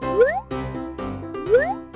What? What?